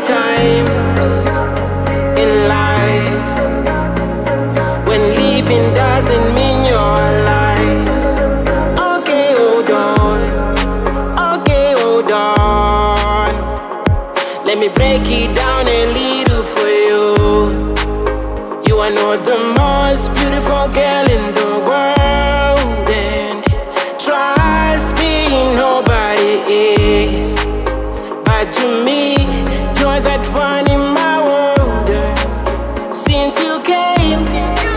times in life when leaving doesn't mean you're alive. Okay, hold on. Okay, hold on. Let me break it down a little for you. You are not the most beautiful girl in the world, and trust me, nobody is. But to me. You came,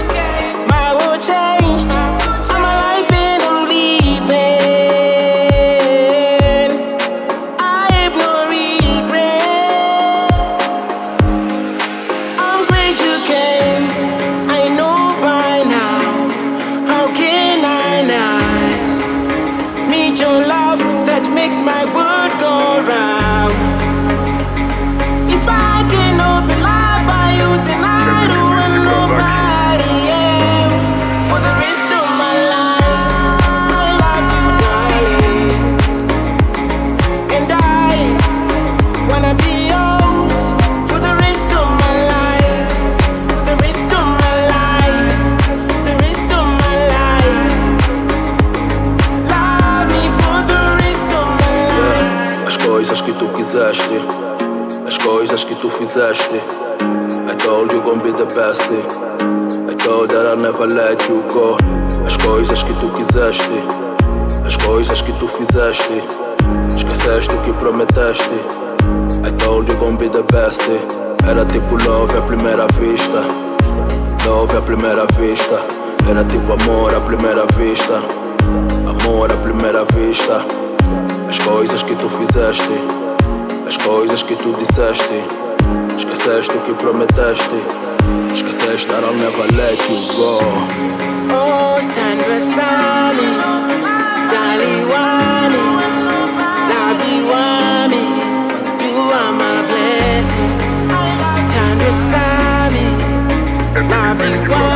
quiseste, as coisas que tu fizeste. I told you gon' be the best. I told that I'll never let you go. As coisas que tu quiseste, as coisas que tu fizeste. Esqueceste o que prometeste. I told you gon' be the best. Era tipo love à primeira vista. Love à primeira vista. Era tipo amor à primeira vista. Amor à primeira vista. As coisas que tu fizeste, as coisas que tu disseste. Esqueceste o que prometeste. Esqueceste that I'll never let you go. Oh, stand beside me, darling, want me, love you, are my blessing. Stand beside me, you, want